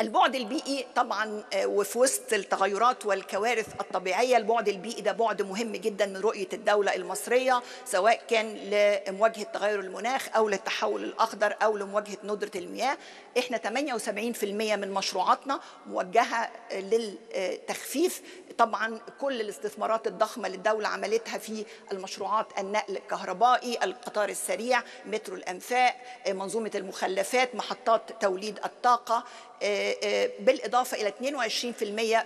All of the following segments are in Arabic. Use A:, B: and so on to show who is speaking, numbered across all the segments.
A: البعد البيئي طبعا وفي وسط التغيرات والكوارث الطبيعية البعد البيئي ده بعد مهم جدا من رؤية الدولة المصرية سواء كان لمواجهة تغير المناخ أو للتحول الأخضر أو لمواجهة ندرة المياه. إحنا 78% من مشروعاتنا موجهة للتخفيف. طبعا كل الاستثمارات الضخمة اللي الدولة عملتها في المشروعات النقل الكهربائي القطار السريع مترو الأنفاق منظومة المخلفات محطات توليد الطاقة بالإضافة إلى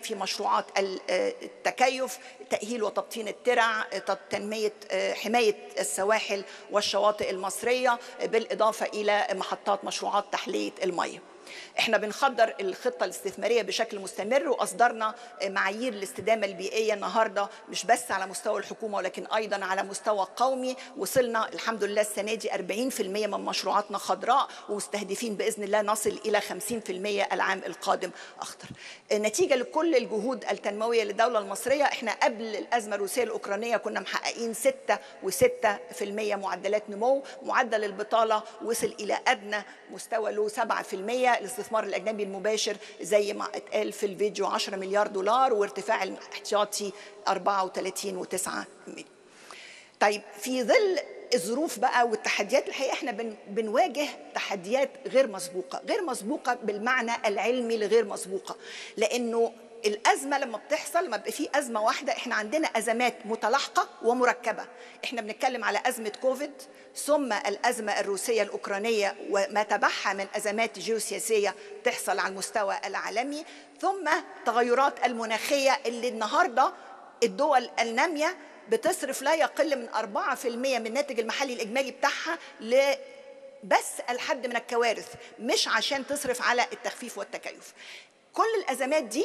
A: 22% في مشروعات التكيف تأهيل وتبطين الترع تنمية حماية السواحل والشواطئ المصرية بالإضافة إلى محطات مشروعات تحلية المياه إحنا بنخضر الخطة الاستثمارية بشكل مستمر وأصدرنا معايير الاستدامة البيئية النهارده مش بس على مستوى الحكومة ولكن أيضا على مستوى قومي. وصلنا الحمد لله السنة دي 40% من مشروعاتنا خضراء ومستهدفين بإذن الله نصل إلى 50% العام القادم. اخضر. نتيجة لكل الجهود التنموية للدولة المصرية إحنا قبل الأزمة الروسية الأوكرانية كنا محققين 6 و6% معدلات نمو، معدل البطالة وصل إلى أدنى مستوى له 7% الاستثمار الأجنبي المباشر زي ما اتقال في الفيديو 10 مليار دولار وارتفاع الاحتياطي 34.9 مليون. طيب في ظل الظروف بقى والتحديات الحقيقة إحنا بن بنواجه تحديات غير مسبوقة، غير مسبوقة بالمعنى العلمي لغير مسبوقة، لأنه الأزمة لما بتحصل لما بيبقى في أزمة واحدة إحنا عندنا أزمات متلاحقة ومركبة. إحنا بنتكلم على أزمة كوفيد ثم الأزمة الروسية الأوكرانية وما تبعها من أزمات جيوسياسية تحصل على المستوى العالمي ثم التغيرات المناخية اللي النهارده الدول النامية بتصرف لا يقل من 4% من الناتج المحلي الإجمالي بتاعها ل بس الحد من الكوارث مش عشان تصرف على التخفيف والتكيف. كل الأزمات دي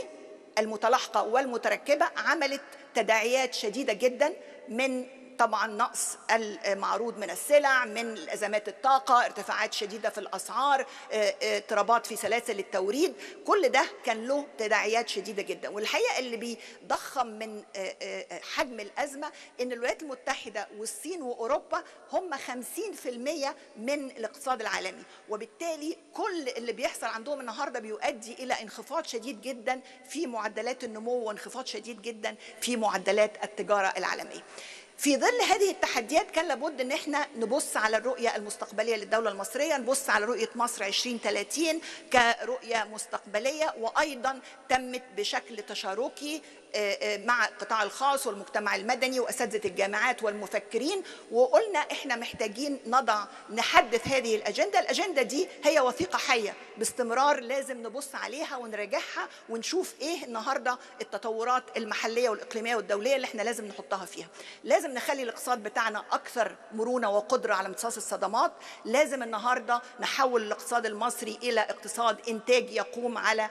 A: المتلاحقة والمتركبة عملت تداعيات شديدة جدا من طبعا نقص المعروض من السلع من أزمات الطاقة ارتفاعات شديدة في الأسعار اضطرابات في سلاسل التوريد. كل ده كان له تداعيات شديدة جدا. والحقيقة اللي بيضخم من حجم الأزمة إن الولايات المتحدة والصين وأوروبا هم 50% من الاقتصاد العالمي. وبالتالي كل اللي بيحصل عندهم النهارده بيؤدي إلى انخفاض شديد جدا في معدلات النمو وانخفاض شديد جدا في معدلات التجارة العالمية. في ظل هذه التحديات كان لابد إن إحنا نبص على الرؤية المستقبلية للدولة المصرية نبص على رؤية مصر 2030 كرؤية مستقبلية وأيضا تمت بشكل تشاركي مع القطاع الخاص والمجتمع المدني وأساتذة الجامعات والمفكرين وقلنا إحنا محتاجين نضع نحدث هذه الأجندة، الأجندة دي هي وثيقة حية باستمرار لازم نبص عليها ونراجعها ونشوف إيه النهارده التطورات المحلية والإقليمية والدولية اللي إحنا لازم نحطها فيها. لازم نخلي الاقتصاد بتاعنا أكثر مرونة وقدرة على امتصاص الصدمات، لازم النهارده نحول الاقتصاد المصري إلى اقتصاد إنتاج يقوم على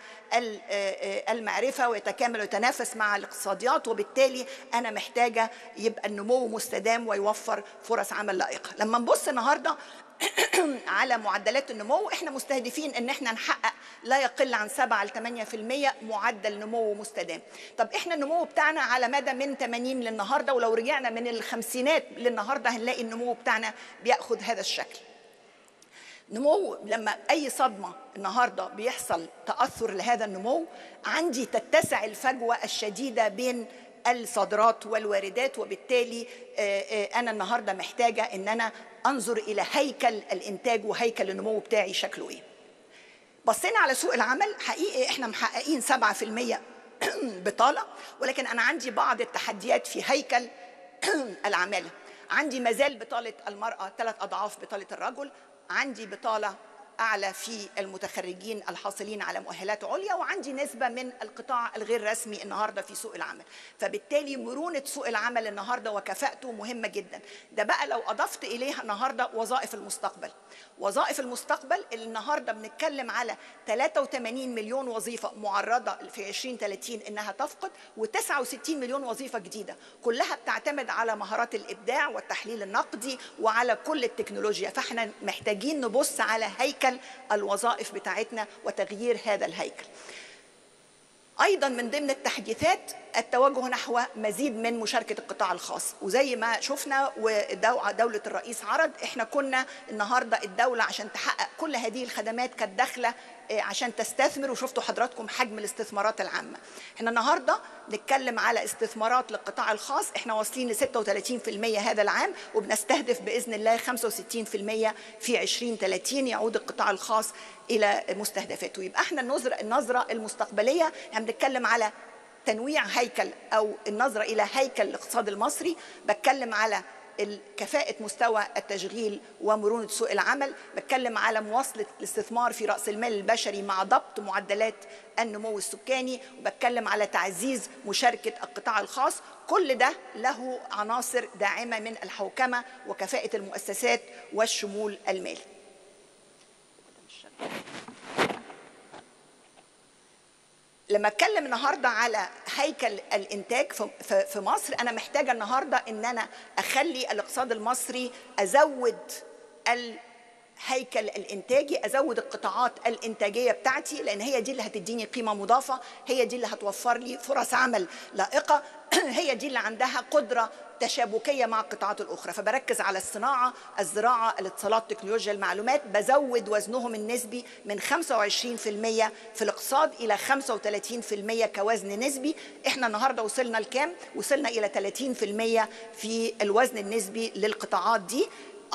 A: المعرفة ويتكامل ويتنافس مع الاقتصاديات وبالتالي أنا محتاجة يبقى النمو مستدام ويوفر فرص عمل لائقة. لما نبص النهارده على معدلات النمو إحنا مستهدفين إن إحنا نحقق لا يقل عن 7 ل 8% معدل نمو مستدام. طب إحنا النمو بتاعنا على مدى من 80 للنهاردة ولو رجعنا من الخمسينات للنهاردة هنلاقي النمو بتاعنا بياخد هذا الشكل. نمو لما أي صدمة النهارده بيحصل تأثر لهذا النمو عندي تتسع الفجوة الشديدة بين الصادرات والواردات وبالتالي أنا النهارده محتاجة إن أنا أنظر إلى هيكل الإنتاج وهيكل النمو بتاعي شكله إيه. بصينا على سوق العمل حقيقي إحنا محققين 7% بطالة ولكن أنا عندي بعض التحديات في هيكل العمالة. عندي مازال بطالة المرأة ثلاث أضعاف بطالة الرجل. عندي بطالة. أعلى في المتخرجين الحاصلين على مؤهلات عليا وعندي نسبة من القطاع الغير رسمي النهارده في سوق العمل. فبالتالي مرونة سوق العمل النهارده وكفاءته مهمة جدا. ده بقى لو أضفت إليها النهارده وظائف المستقبل. وظائف المستقبل اللي النهارده بنتكلم على 83 مليون وظيفة معرضة في 2030 إنها تفقد و69 مليون وظيفة جديدة. كلها بتعتمد على مهارات الإبداع والتحليل النقدي وعلى كل التكنولوجيا. فإحنا محتاجين نبص على هيكل الوظائف بتاعتنا وتغيير هذا الهيكل. أيضا من ضمن التحديثات التوجه نحو مزيد من مشاركة القطاع الخاص. وزي ما شفنا ودوله الرئيس عرض إحنا كنا النهارده الدولة عشان تحقق كل هذه الخدمات كانت داخلة عشان تستثمر وشفتوا حضراتكم حجم الاستثمارات العامة. إحنا النهاردة نتكلم على استثمارات للقطاع الخاص. إحنا واصلين ل 36% هذا العام وبنستهدف بإذن الله 65% في 2030 يعود القطاع الخاص إلى مستهدفاته. يبقى إحنا النظرة, النظرة المستقبلية. إحنا بنتكلم على تنويع هيكل أو النظرة إلى هيكل الاقتصاد المصري. بتكلم على كفاءة مستوى التشغيل ومرونة سوق العمل. بتكلم على مواصلة الاستثمار في رأس المال البشري مع ضبط معدلات النمو السكاني. وبتكلم على تعزيز مشاركة القطاع الخاص. كل ده له عناصر داعمة من الحوكمة وكفاءة المؤسسات والشمول المالي. لما اتكلم النهارده على هيكل الانتاج في مصر أنا محتاجه النهارده ان أنا اخلي الاقتصاد المصري ازود الهيكل الانتاجي ازود القطاعات الانتاجيه بتاعتي لأن هي دي اللي هتديني قيمه مضافه هي دي اللي هتوفر لي فرص عمل لائقه. هي دي اللي عندها قدرة تشابكية مع القطاعات الأخرى. فبركز على الصناعة الزراعة الاتصالات تكنولوجيا المعلومات. بزود وزنهم النسبي من 25% في الاقتصاد إلى 35% كوزن نسبي. إحنا النهارده وصلنا لكام؟ وصلنا إلى 30% في الوزن النسبي للقطاعات دي.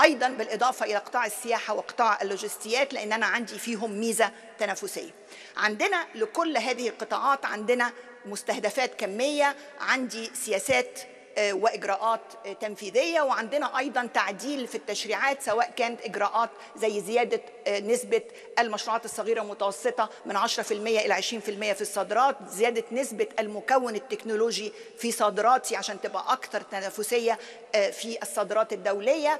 A: أيضا بالإضافة إلى قطاع السياحة وقطاع اللوجستيات لأن أنا عندي فيهم ميزة تنافسية. عندنا لكل هذه القطاعات عندنا مستهدفات كمية عندي سياسات وإجراءات تنفيذية وعندنا أيضا تعديل في التشريعات سواء كانت إجراءات زي زيادة نسبة المشروعات الصغيرة والمتوسطه من 10% إلى 20% في الصادرات، زيادة نسبة المكون التكنولوجي في صادراتي عشان تبقى أكثر تنافسية في الصادرات الدولية،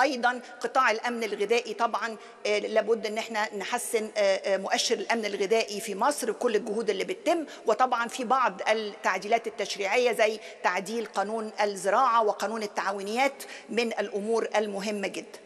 A: أيضا قطاع الأمن الغذائي طبعا لابد إن إحنا نحسن مؤشر الأمن الغذائي في مصر بكل الجهود اللي بتتم. وطبعا في بعض التعديلات التشريعية زي تعديل قانون الزراعة وقانون التعاونيات من الأمور المهمة جدا.